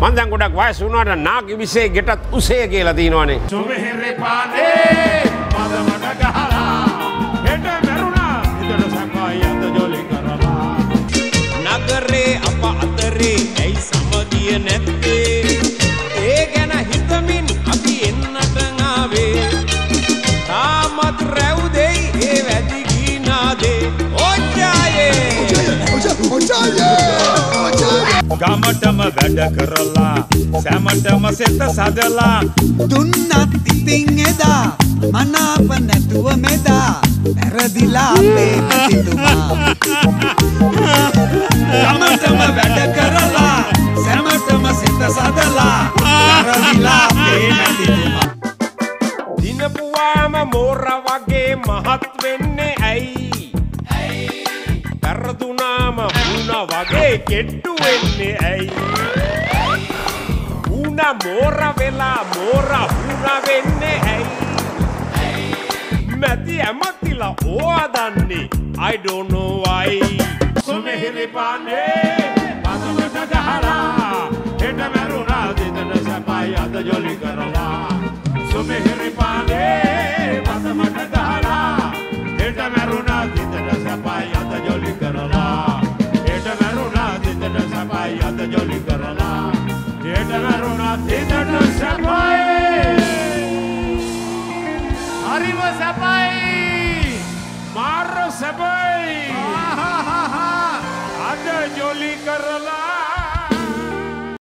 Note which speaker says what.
Speaker 1: මන් දැන් ගොඩක් වයස වුණාට නාකි විසේ ගෙටත් උසේ කියලා තියෙනවනේ.
Speaker 2: සුමහිරි පානේ මදමට ගහලා හෙට මැරුණා ඉදට සකයි අත ජොලි කරලා.
Speaker 3: නගරේ අප අතරේ ඇයි සමගිය නැත්තේ? ඒ ගැන හිතමින් අපි එන්නට ආවේ. තාමත් රැව්දෙයි ඒ වැදිගීනාදේ ඔච්චායේ
Speaker 2: ගමටම වැඩ කරලා සැමටම සෙත සදලා.
Speaker 4: දුන්නත් ඉතින් එදා මනාප නැතුව මෙදා පැරදිලා අපේ මැතිතුමා ගමටම වැඩ කරලා සැමටම සිත සදලා පැරදිලා අපේ මැතිතුමා
Speaker 1: දිනපුවාම මෝර වගේ මහත් වෙන්නේ වගේ කෙට්ටු වෙන්නේ ඇයි? හුණ මෝර වෙලා මෝර හුණ වෙන්නේ ඇයි? මැති ඇමතිලා ඕවා දන්නේ I don't know why.
Speaker 2: සුමහිරි පානේ මදමට ගහලා හෙට මැරුණා ඉදට සකයි අත ජොලි කරලා. සුමහිරි පානේ විදුලි කරලා එයට වැරුණත් හිතට සැපයි හරිම සැපයි මාර්ර සැපයි අද ජොලි කරලා